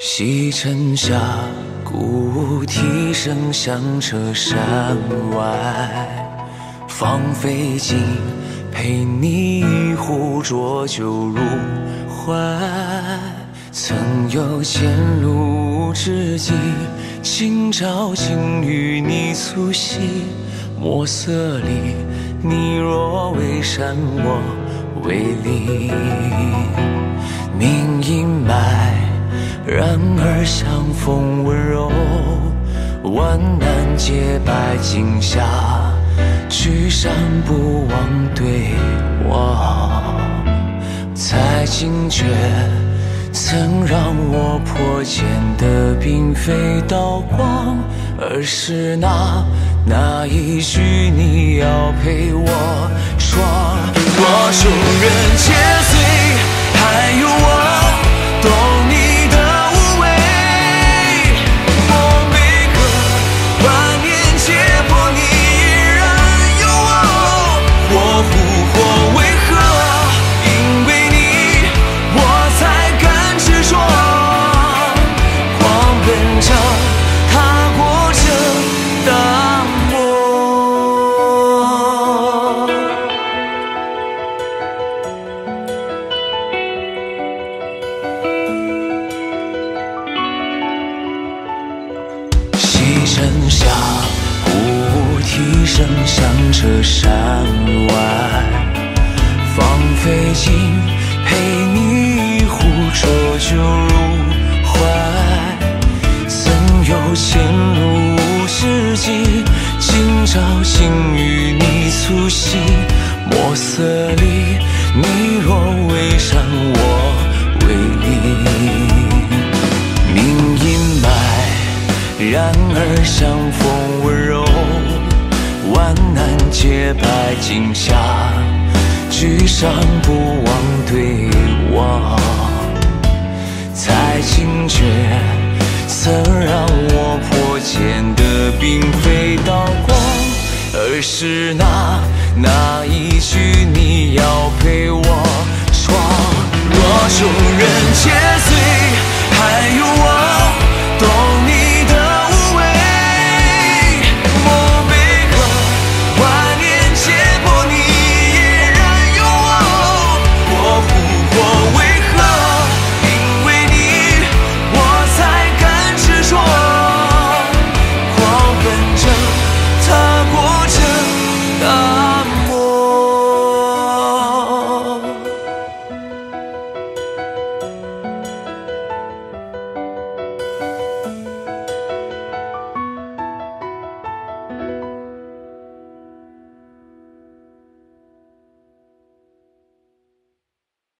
西城下，鼓笛声响彻山外。芳菲尽，陪你一壶浊酒入怀。曾有前路无知己，今朝竟与你促膝。墨色里，你若为山，我为林。命阴霾，然而相逢温柔。万难皆败镜下，聚散不忘对望。才惊觉，曾让我破茧的并非刀光，而是那那一句你要陪我闯。若众人皆醉，狂奔着，踏过这大漠。西城下，鼓笛声响彻山外。放飞尽，陪你一壶浊酒知己，今朝幸与你促膝。墨色里，你若为山，我为林。命阴霾，然而相逢温柔。万难皆败镜下，聚散不忘对望。才惊觉，曾让我牵的并非刀光，而是那那一句你要陪我闯。若众人皆醉，还有我。